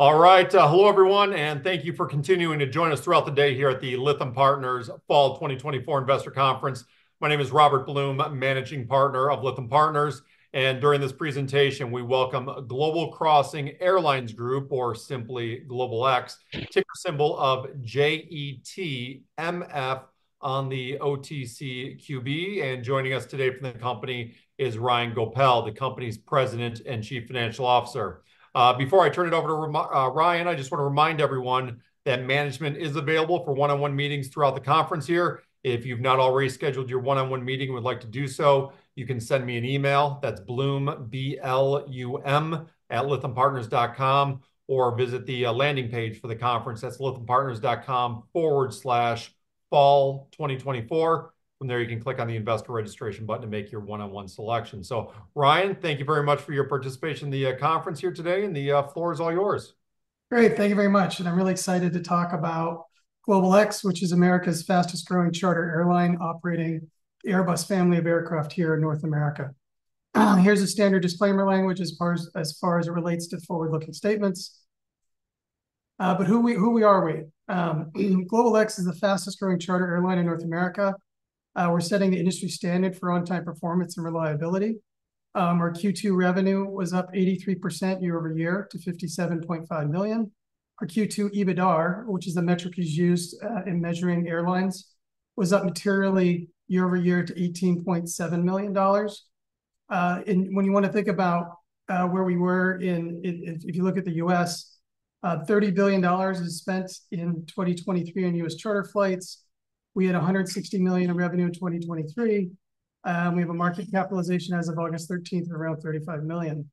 All right. Uh, hello, everyone, and thank you for continuing to join us throughout the day here at the Lytham Partners Fall 2024 Investor Conference. My name is Robert Blum, Managing Partner of Lytham Partners, and during this presentation, we welcome Global Crossing Airlines Group, or simply GlobalX, ticker symbol of JETMF on the OTCQB. And joining us today from the company is Ryan Goepel, the company's President and Chief Financial Officer. Uh, before I turn it over to uh, Ryan, I just want to remind everyone that management is available for one-on-one meetings throughout the conference here. If you've not already scheduled your one-on-one meeting and would like to do so, you can send me an email. That's bloom, Blum, B-L-U-M, @lythampartners.com, or visit the uh, landing page for the conference. That's lythampartners.com/fall2024. From there, you can click on the Investor Registration button to make your one-on-one selection. So, Ryan, thank you very much for your participation in the uh, conference here today, and the uh, floor is all yours. Great. Thank you very much, and I'm really excited to talk about GlobalX, which is America's fastest-growing charter airline, operating the Airbus family of aircraft here in North America. Here's a standard disclaimer language as far as it relates to forward-looking statements. Uh, but who we who we are we? Um, GlobalX is the fastest-growing charter airline in North America. Uh, we're setting the industry standard for on-time performance and reliability. Um, our Q2 revenue was up 83% year-over-year to 57.5 million. Our Q2 EBITDAR, which is the metric used uh, in measuring airlines, was up materially year-over-year to $18.7 million. Uh, and when you want to think about where we were in, if you look at the U.S., $30 billion is spent in 2023 on U.S. charter flights. We had $160 million in revenue in 2023. Um, we have a market capitalization as of August 13th, around $35 million.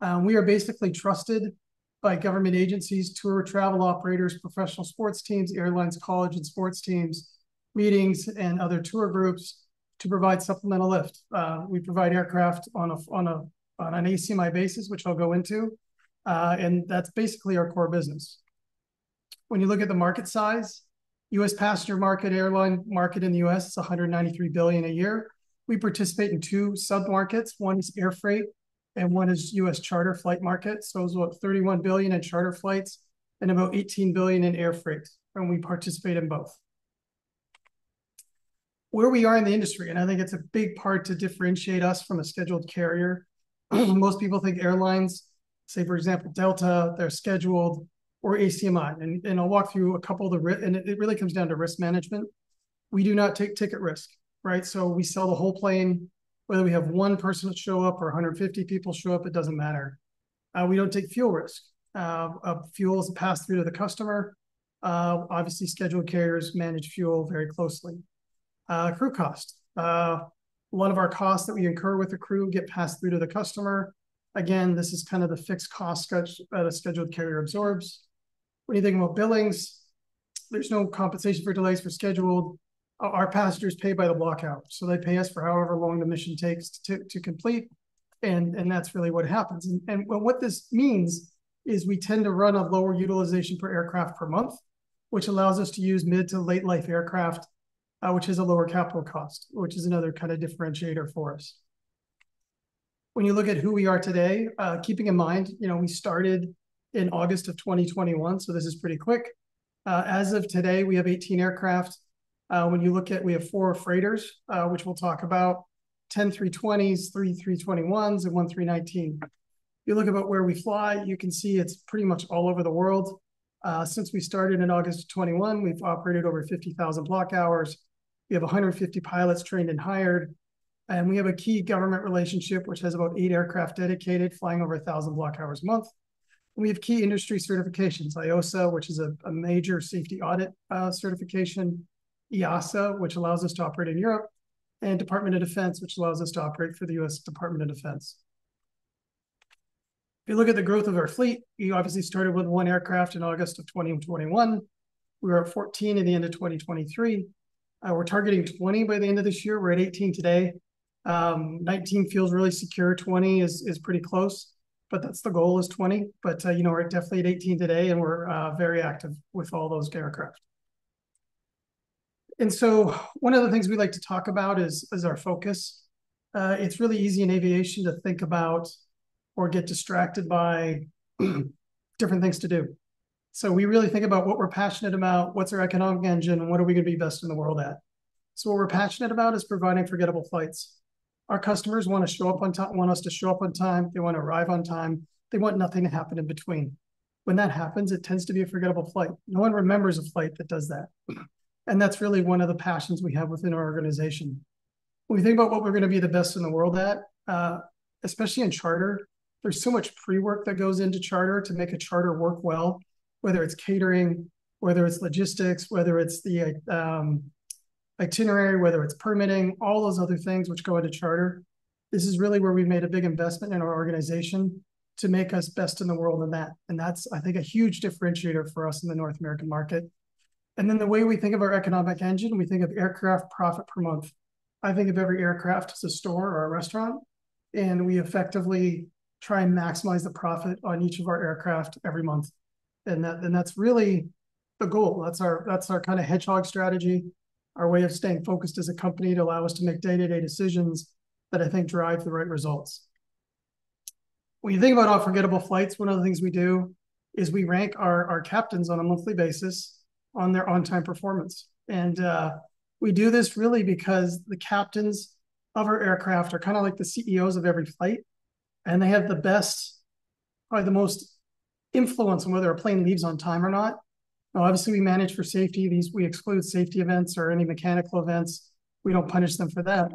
Um, we are basically trusted by government agencies, tour travel operators, professional sports teams, airlines, college and sports teams, meetings, and other tour groups to provide supplemental lift. Uh, we provide aircraft on an ACMI basis, which I'll go into, uh, and that's basically our core business. When you look at the market size, U.S. passenger market, airline market in the U.S., is 193 billion a year. We participate in two sub-markets. One is air freight, and one is U.S. charter flight market. So it's about 31 billion in charter flights and about 18 billion in air freight, and we participate in both. Where we are in the industry, and I think it's a big part to differentiate us from a scheduled carrier. Most people think airlines, say, for example, Delta, they're scheduled or ACMI, and and I'll walk through a couple of the risk, and it really comes down to risk management. We do not take ticket risk, right? So we sell the whole plane, whether we have one person show up or 150 people show up, it doesn't matter. Uh, we don't take fuel risk. Uh, uh, fuel is passed through to the customer. Obviously, scheduled carriers manage fuel very closely. Crew cost. A lot of our costs that we incur with the crew get passed through to the customer. Again, this is kind of the fixed cost that a scheduled carrier absorbs. When you think about billings, there's no compensation for delays for scheduled. Our passengers pay by the block hour, so they pay us for however long the mission takes to to complete, and and that's really what happens. And and what this means is we tend to run a lower utilization per aircraft per month, which allows us to use mid to late life aircraft, uh, which is a lower capital cost, which is another kind of differentiator for us. When you look at who we are today, uh, keeping in mind, you know, we started in August of 2021, so this is pretty quick. Uh, as of today, we have 18 aircraft. Uh, when you look at, we have four freighters, uh, which we'll talk about, 10 A320s, three A321s, and one A319. You look about where we fly, you can see it's pretty much all over the world. Since we started in August of 2021, we've operated over 50,000 block hours. We have 150 pilots trained and hired, and we have a key government relationship, which has about eight aircraft dedicated, flying over 1,000 block hours a month. We have key industry certifications, IOSA, which is a major safety audit uh, certification, EASA, which allows us to operate in Europe, and Department of Defense, which allows us to operate for the U.S. Department of Defense. If you look at the growth of our fleet, we obviously started with one aircraft in August of 2021. We were at 14 at the end of 2023. Uh, we're targeting 20 by the end of this year. We're at 18 today. Um, 19 feels really secure. 20 is is pretty close, but that's the goal, is 20. But uh, you know, we're definitely at 18 today, and we're uh, very active with all those aircraft. And so one of the things we like to talk about is is our focus. Uh, it's really easy in aviation to think about or get distracted by different things to do. So we really think about what we're passionate about, what's our economic engine, and what are we going to be best in the world at. So what we're passionate about is providing forgettable flights. Our customers want to show up on time, want us to show up on time. They want to arrive on time. They want nothing to happen in between. When that happens, it tends to be a forgettable flight. No one remembers a flight that does that. And that's really one of the passions we have within our organization. When we think about what we're going to be the best in the world at, uh, especially in charter, there's so much pre-work that goes into charter to make a charter work well, whether it's catering, whether it's logistics, whether it's the um, itinerary, whether it's permitting, all those other things which go into charter. This is really where we've made a big investment in our organization to make us best in the world in that. And that's, I think, a huge differentiator for us in the North American market. And then the way we think of our economic engine, we think of aircraft profit per month. I think of every aircraft as a store or a restaurant, and we effectively try and maximize the profit on each of our aircraft every month. And that and that's really the goal. That's our that's our kind of hedgehog strategy, our way of staying focused as a company to allow us to make day-to-day decisions that I think drive the right results. When you think about unforgettable flights, one of the things we do is we rank our, our captains on a monthly basis on their on-time performance. And uh, we do this really because the captains of our aircraft are kind of like the CEOs of every flight, and they have the best, probably the most influence on whether a plane leaves on time or not. Now, obviously, we manage for safety. These we exclude safety events or any mechanical events. We don't punish them for that.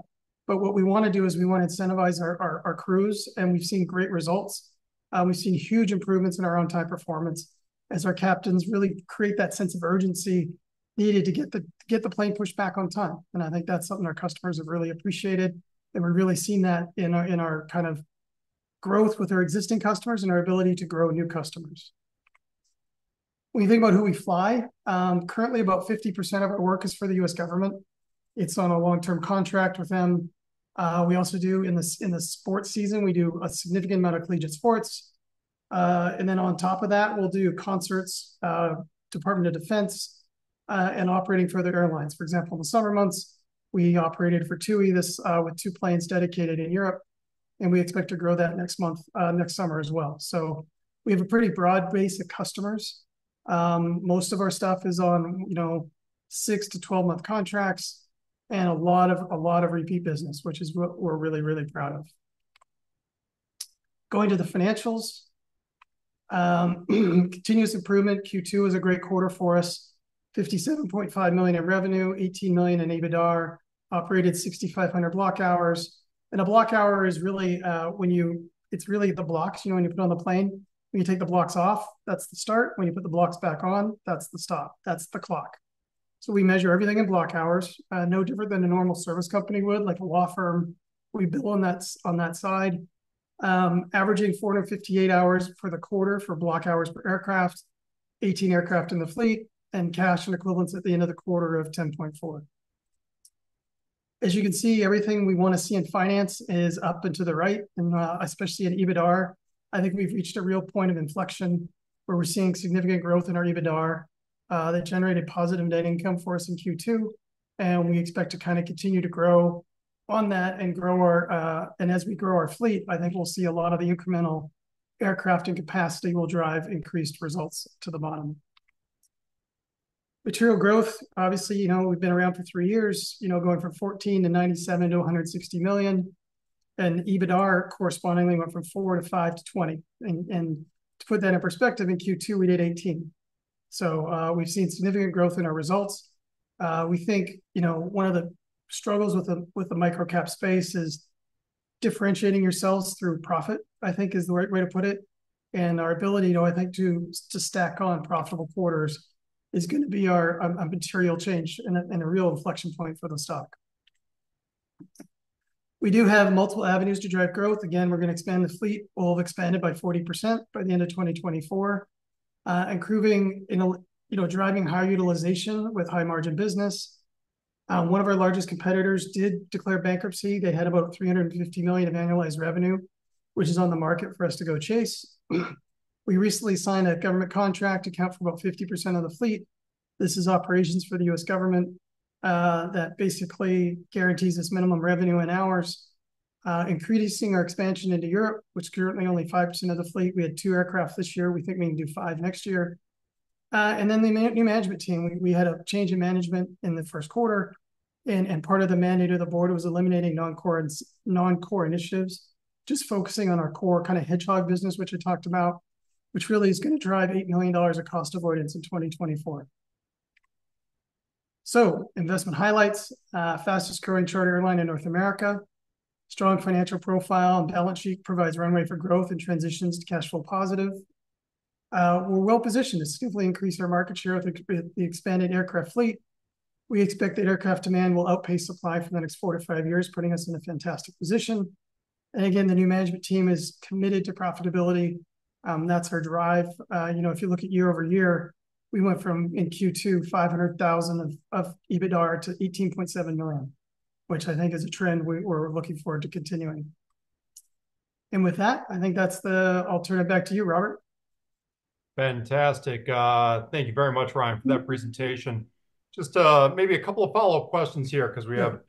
But what we want to do is we want to incentivize our, our, our crews, and we've seen great results. Uh, we've seen huge improvements in our on-time performance as our captains really create that sense of urgency needed to get the get the plane pushed back on time. And I think that's something our customers have really appreciated. And we've really seen that in our in our kind of growth with our existing customers and our ability to grow new customers. When you think about who we fly, um, currently about 50% of our work is for the US government. It's on a long-term contract with them. Uh, we also do in the in the sports season, we do a significant amount of collegiate sports. Uh, and then on top of that, we'll do concerts, uh, Department of Defense, uh, and operating for other airlines. For example, in the summer months, we operated for TUI this uh, with two planes dedicated in Europe, and we expect to grow that next month, uh, next summer as well. So we have a pretty broad base of customers. Um, most of our stuff is on, you know, six to 12 month contracts and a lot of a lot of repeat business, which is what we're really, really proud of. Going to the financials, um, continuous improvement. Q2 was a great quarter for us. 57.5 million in revenue, 18 million in EBITDA, operated 6,500 block hours. And a block hour is really uh, when you, it's really the blocks, you know, when you put on the plane, when you take the blocks off, that's the start. When you put the blocks back on, that's the stop. That's the clock. So we measure everything in block hours, uh, no different than a normal service company would, like a law firm. We bill on that on that side um, averaging 458 hours for the quarter for block hours per aircraft, 18 aircraft in the fleet, and cash and equivalents at the end of the quarter of 10.4. As you can see, everything we want to see in finance is up and to the right, and uh, especially in EBITDA. I think we've reached a real point of inflection where we're seeing significant growth in our EBITDA uh, that generated positive net income for us in Q2, and we expect to kind of continue to grow on that and grow our, uh, and as we grow our fleet, I think we'll see a lot of the incremental aircraft and capacity will drive increased results to the bottom. Material growth, obviously, you know, we've been around for three years, you know, going from 14 to 97 to 160 million. And EBITDA correspondingly went from four to five to 20. And, and to put that in perspective, in Q2, we did 18. So uh, we've seen significant growth in our results. Uh, we think, you know, one of the struggles with the with the microcap space is differentiating yourselves through profit. I think is the right way to put it, and our ability, you know, I think to to stack on profitable quarters is going to be our a, a material change and a, and a real inflection point for the stock. We do have multiple avenues to drive growth. Again, we're going to expand the fleet. We'll have expanded by 40% by the end of 2024, uh, improving, you know, driving higher utilization with high margin business, um, one of our largest competitors did declare bankruptcy. They had about 350 million of annualized revenue, which is on the market for us to go chase. we recently signed a government contract to account for about 50% of the fleet. This is operations for the U.S. government uh, that basically guarantees us minimum revenue in hours. increasing our expansion into Europe, which currently only 5% of the fleet. We had two aircraft this year. We think we can do five next year. And then the new management team, we we had a change in management in the first quarter, and part of the mandate of the board was eliminating non-core and non-core initiatives, just focusing on our core kind of hedgehog business, which I talked about, which really is going to drive $8 million of cost avoidance in 2024. So investment highlights, uh, fastest growing charter airline in North America, strong financial profile and balance sheet provides runway for growth and transitions to cash flow positive. Uh, we're well positioned to significantly increase our market share with the expanded aircraft fleet. We expect that aircraft demand will outpace supply for the next four to five years, putting us in a fantastic position. And again, the new management team is committed to profitability. Um, that's our drive. Uh, you know, if you look at year-over-year, we went from in Q2, $500,000 of EBITDA to 18.7 million, which I think is a trend we're looking forward to continuing. And with that, I think that's the... I'll turn it back to you, Robert. Fantastic. Uh, thank you very much, Ryan, for that mm-hmm. presentation. Just, uh, maybe a couple of follow-up questions here because we have a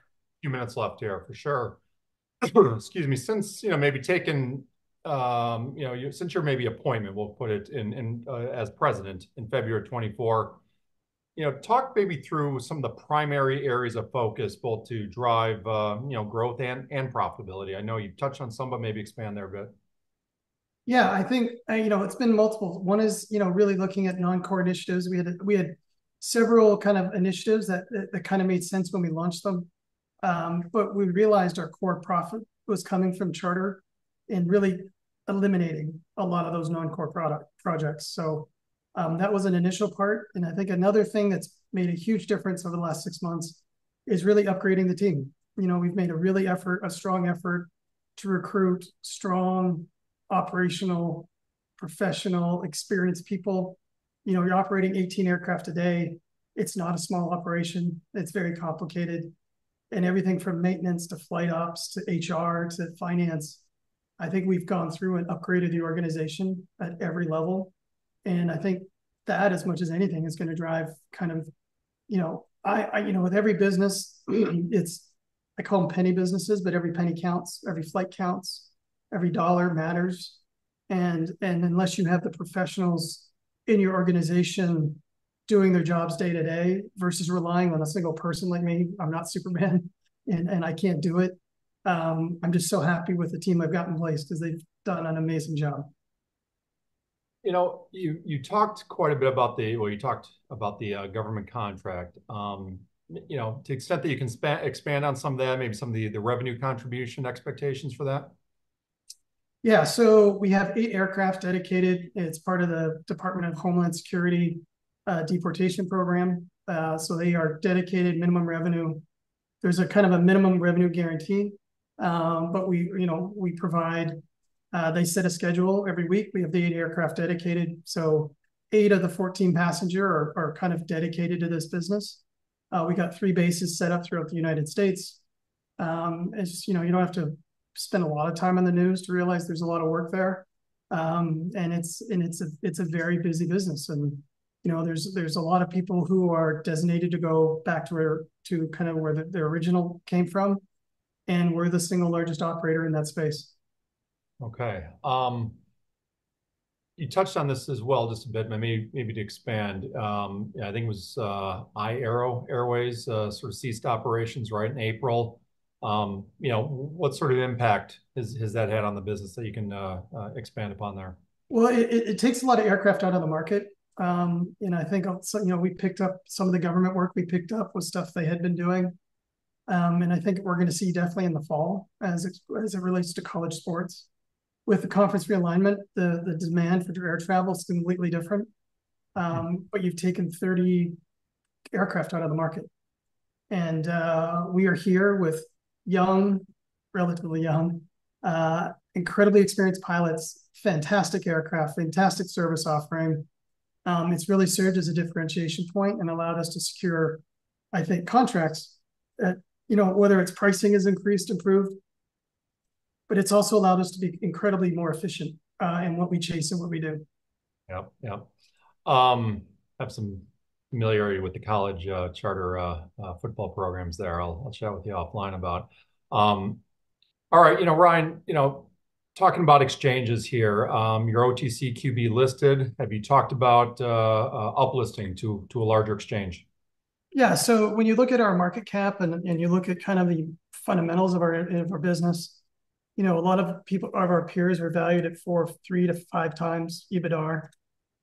few minutes left here, for sure. Excuse me. Since, you know, maybe taking, Um, you know, since your maybe appointment, we'll put it in, uh, as president in February 24. you know, talk maybe through some of the primary areas of focus, both to drive, um, you know, growth and and profitability. I know you've touched on some, but maybe expand there a bit. Yeah, I think, uh, you know, it's been multiple. One is, you know, really looking at non-core initiatives. We had we had several kind of initiatives that kind of made sense when we launched them. Um, but we realized our core profit was coming from charter and really eliminating a lot of those non-core product projects. So, um, that was an initial part, and I think another thing that's made a huge difference over the last six months is really upgrading the team. You know, we've made a really effort, a strong effort to recruit strong, operational, professional, experienced people. You know, you're operating 18 aircraft a day. It's not a small operation. It's very complicated, and everything from maintenance to flight ops, to HR, to finance, I think we've gone through and upgraded the organization at every level. And I think that, as much as anything, is gonna drive kind of, you know, I, you know, with every business, it's, I call them penny businesses, but every penny counts, every flight counts, every dollar matters. And and unless you have the professionals in your organization doing their jobs day to day, versus relying on a single person like me, I'm not Superman, and I can't do it. Um, I'm just so happy with the team I've got in place because they've done an amazing job. You know, you you talked quite a bit about the... Well, you talked about the uh, government contract. Um, you know, to the extent that you can expand on some of that, maybe some of the revenue contribution expectations for that? Yeah. So we have eight aircraft dedicated. It's part of the Department of Homeland Security uh, deportation program. Uh, so they are dedicated minimum revenue. There's a kind of a minimum revenue guarantee, Um, but we, you know, we provide, uh, they set a schedule every week. We have the eight aircraft dedicated, so eight of the 14 passenger are kind of dedicated to this business. Uh, we got three bases set up throughout the United States. Um, As you know, you don't have to spend a lot of time on the news to realize there's a lot of work there. Um, and it's and it's a it's a very busy business, and, you know, there's there's a lot of people who are designated to go back to where, to kind of where the original came from, and we're the single largest operator in that space. Okay. Um, you touched on this as well just a bit, but maybe to expand. Um, I think it was uh, iAero Airways uh, sort of ceased operations, right, in April. Um, you know, what sort of impact has that had on the business that you can uh, expand upon there? Well, it takes a lot of aircraft out of the market. And I think also, you know, we picked up some of the government work we picked up was stuff they had been doing. Um, and I think we're gonna see definitely in the fall, as as it relates to college sports. With the conference realignment, the the demand for air travel is completely different. Um, but you've taken 30 aircraft out of the market, and uh, we are here with young, relatively young, uh, incredibly experienced pilots, fantastic aircraft, fantastic service offering. Um, it's really served as a differentiation point and allowed us to secure, I think, contracts that, you know, whether it's pricing has increased, improved, but it's also allowed us to be incredibly more efficient in what we chase and what we do. Yep, yep. I have some familiarity with the college charter uh, football programs there. I'll I'll chat with you offline about. Um, All right, you know, Ryan, you know, talking about exchanges here, um, your OTC QB listed. Have you talked about uh, uh, uplisting to to a larger exchange? Yeah, so when you look at our market cap and, and you look at kind of the fundamentals of our of our business, you know, a lot of people of our peers are valued at four, three to five times EBITDA.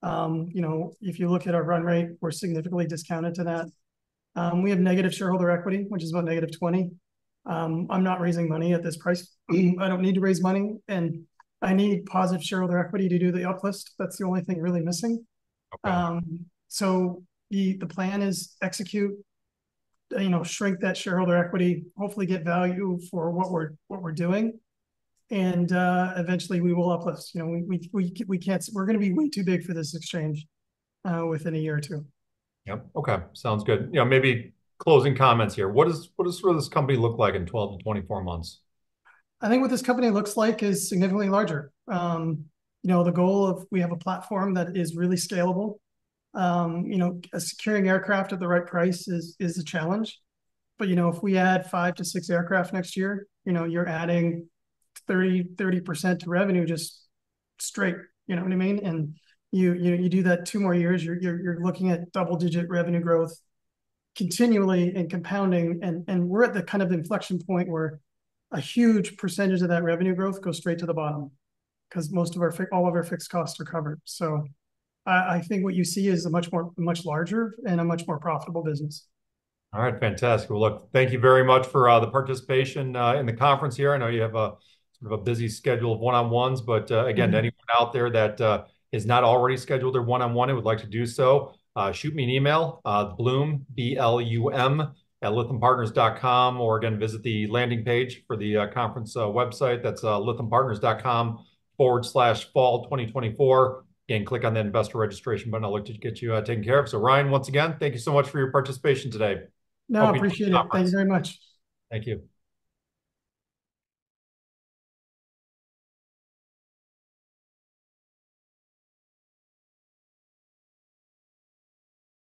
Um, you know, if you look at our run rate, we're significantly discounted to that. Um, we have negative shareholder equity, which is about negative 20. Um, I'm not raising money at this price. I don't need to raise money, and I need positive shareholder equity to do the uplist. That's the only thing really missing. Okay. Um, so the the plan is execute, you know, shrink that shareholder equity, hopefully get value for what we're what we're doing, and uh, eventually we will uplist. You know, we we we, we can't. We're going to be way too big for this exchange uh, within a year or two. Yep. Okay. Sounds good. You know, maybe closing comments here. What does what does sort of this company look like in 12 to 24 months? I think what this company looks like is significantly larger. Um, you know, the goal of we have a platform that is really scalable. Um, you know, securing aircraft at the right price is is a challenge. But you know, if we add five to six aircraft next year, you know, you're adding 30 30% to revenue just straight. You know what I mean? And you you you do that two more years, you're you're, you're looking at double digit revenue growth continually and compounding. And and we're at the kind of inflection point where a huge percentage of that revenue growth goes straight to the bottom because most of our all of our fixed costs are covered. So I, I think what you see is a much more much larger and a much more profitable business. All right, fantastic. Well, look, thank you very much for uh, the participation uh, in the conference here. I know you have a sort of a busy schedule of one-on-ones, but uh, again, mm-hmm. anyone out there that uh, is not already scheduled their one-on-one and would like to do so, uh, shoot me an email, uh, Blum, B-L-U-M, at lythampartners.com, or again, visit the landing page for the uh, conference uh, website. That's uh, lythampartners.com forward slash fall 2024. Again, click on that investor registration button. I'll look to get you uh, taken care of. So, Ryan, once again, thank you so much for your participation today. No, Hope appreciate it. Thank you very much. Thank you.